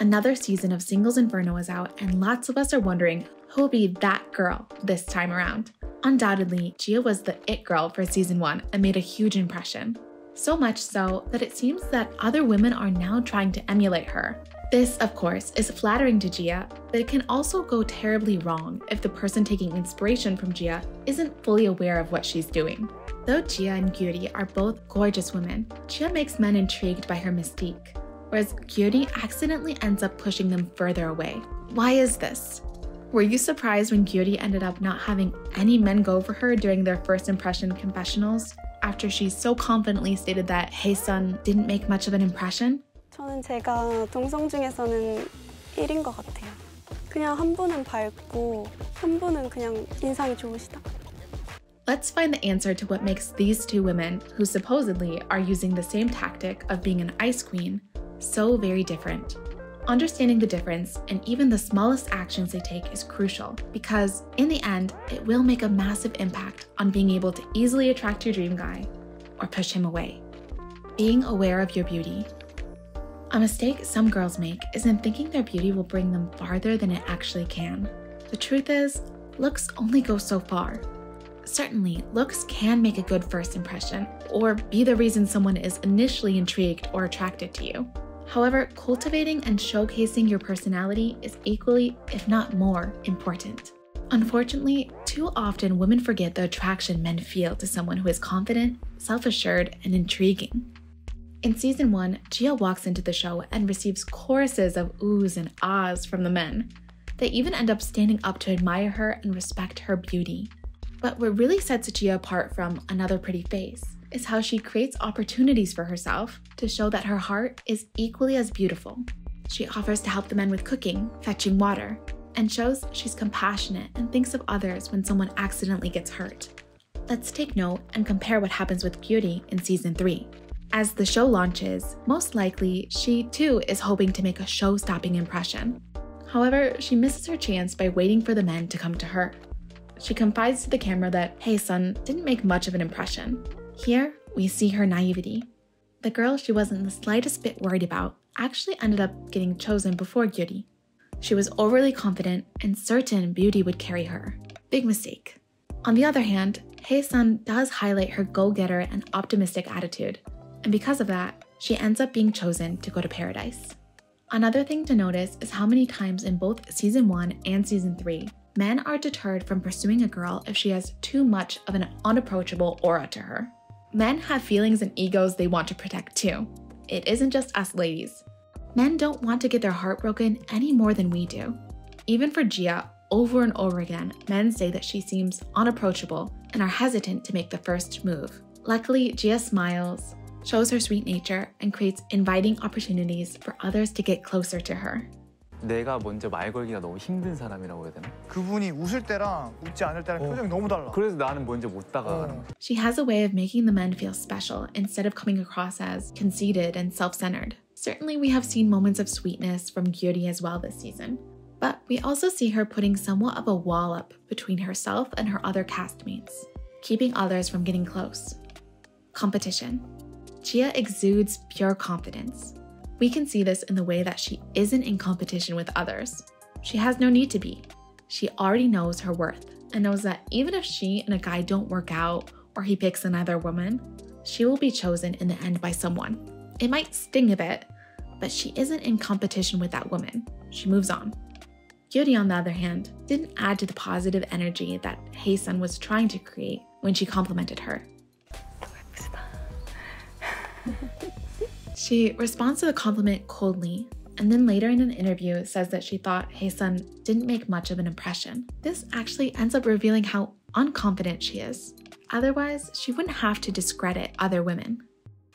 Another season of Singles Inferno is out, and lots of us are wondering who will be that girl this time around. Undoubtedly, Jia was the it girl for season 1 and made a huge impression. So much so that it seems that other women are now trying to emulate her. This, of course, is flattering to Jia, but it can also go terribly wrong if the person taking inspiration from Jia isn't fully aware of what she's doing. Though Jia and Gyuri are both gorgeous women, Jia makes men intrigued by her mystique, whereas Gyuri accidentally ends up pushing them further away. Why is this? Were you surprised when Gyuri ended up not having any men go for her during their first impression confessionals? After she so confidently stated that Haesun didn't make much of an impression? 저는 제가 동성 중에서는 1인 것 같아요. 그냥 한 분은 밝고 한 분은 그냥 인상이 좋으시다. Let's find the answer to what makes these two women, who supposedly are using the same tactic of being an ice queen, so very different. Understanding the difference and even the smallest actions they take is crucial because, in the end, it will make a massive impact on being able to easily attract your dream guy or push him away. Being aware of your beauty. A mistake some girls make is in thinking their beauty will bring them farther than it actually can. The truth is, looks only go so far. Certainly, looks can make a good first impression or be the reason someone is initially intrigued or attracted to you. However, cultivating and showcasing your personality is equally, if not more, important. Unfortunately, too often women forget the attraction men feel to someone who is confident, self assured, and intriguing. In season 1, Jia walks into the show and receives choruses of oohs and ahs from the men. They even end up standing up to admire her and respect her beauty. But what really sets Jia apart from another pretty face is how she creates opportunities for herself to show that her heart is equally as beautiful. She offers to help the men with cooking, fetching water, and shows she's compassionate and thinks of others when someone accidentally gets hurt. Let's take note and compare what happens with Gyuri in season 3. As the show launches, most likely she too is hoping to make a show stopping impression. However, she misses her chance by waiting for the men to come to her. She confides to the camera that Haesun, didn't make much of an impression, here, we see her naivety. The girl she wasn't the slightest bit worried about actually ended up getting chosen before Gyuri. She was overly confident and certain beauty would carry her. Big mistake. On the other hand, Haesun does highlight her go-getter and optimistic attitude, and because of that, she ends up being chosen to go to paradise. Another thing to notice is how many times in both season 1 and season 3, men are deterred from pursuing a girl if she has too much of an unapproachable aura to her. Men have feelings and egos they want to protect too. It isn't just us ladies. Men don't want to get their heart broken any more than we do. Even for Jia, over and over again, men say that she seems unapproachable and are hesitant to make the first move. Luckily, Jia smiles, shows her sweet nature, and creates inviting opportunities for others to get closer to her. 내가 먼저 말 걸기가 너무 힘든 사람이라고 해야 되나? 그분이 웃을 때랑 웃지 않을 때랑 어. 표정이 너무 달라. 그래서 나는 먼저 못 다가가는 어. She has a way of making the men feel special instead of coming across as conceited and self-centered. Certainly we have seen moments of sweetness from Gyuri as well this season. But we also see her putting somewhat of a wall up between herself and her other castmates, keeping others from getting close. Competition. Jia exudes pure confidence, we can see this in the way that she isn't in competition with others. She has no need to be. She already knows her worth and knows that even if she and a guy don't work out or he picks another woman, she will be chosen in the end by someone. It might sting a bit, but she isn't in competition with that woman. She moves on. Gyuri, on the other hand, didn't add to the positive energy that Haesun was trying to create when she complimented her. She responds to the compliment coldly, and then later in an interview says that she thought Haesun didn't make much of an impression. This actually ends up revealing how unconfident she is. Otherwise, she wouldn't have to discredit other women.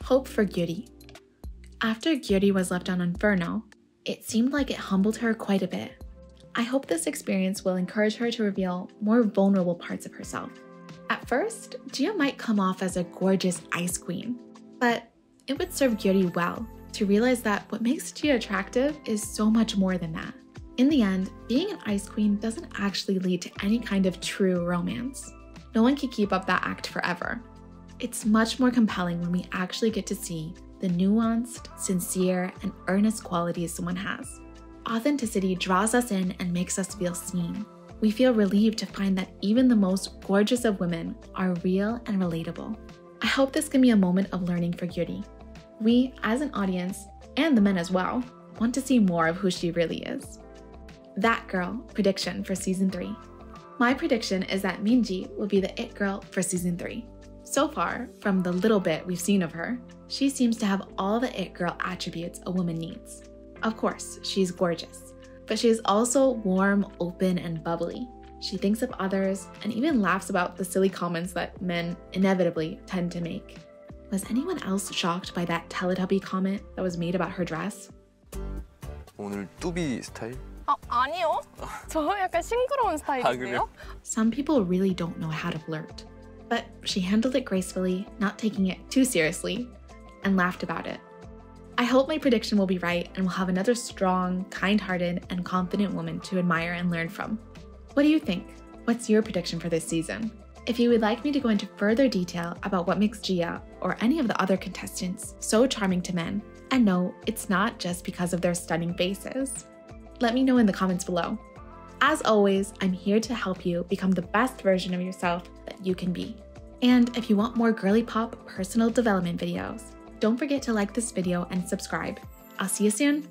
Hope for Gyuri. After Gyuri was left on Inferno, it seemed like it humbled her quite a bit. I hope this experience will encourage her to reveal more vulnerable parts of herself. At first, Jia might come off as a gorgeous ice queen, but it would serve Gyuri well to realize that what makes Jia attractive is so much more than that. In the end, being an ice queen doesn't actually lead to any kind of true romance. No one can keep up that act forever. It's much more compelling when we actually get to see the the nuanced, sincere, and earnest qualities someone has. Authenticity draws us in and makes us feel seen. We feel relieved to find that even the most gorgeous of women are real and relatable. I hope this can be a moment of learning for Gyuri. We, as an audience, and the men as well, want to see more of who she really is. That Girl prediction for season 3. My prediction is that Minji will be the it girl for season 3. So far, from the little bit we've seen of her, she seems to have all the it girl attributes a woman needs. Of course, she's gorgeous, but she is also warm, open, and bubbly. She thinks of others and even laughs about the silly comments that men inevitably tend to make. Was anyone else shocked by that Teletubby comment that was made about her dress? 오늘 뚜비 스타일? 아, 아니요. 저 약간 싱그러운 스타일인데요. Some people really don't know how to flirt. But she handled it gracefully, not taking it too seriously, and laughed about it. I hope my prediction will be right and we'll have another strong, kind hearted, and confident woman to admire and learn from. What do you think? What's your prediction for this season? If you would like me to go into further detail about what makes Jia or any of the other contestants so charming to men, and no, it's not just because of their stunning faces, let me know in the comments below. As always, I'm here to help you become the best version of yourself that you can be. And if you want more girly pop personal development videos, don't forget to like this video and subscribe. I'll see you soon.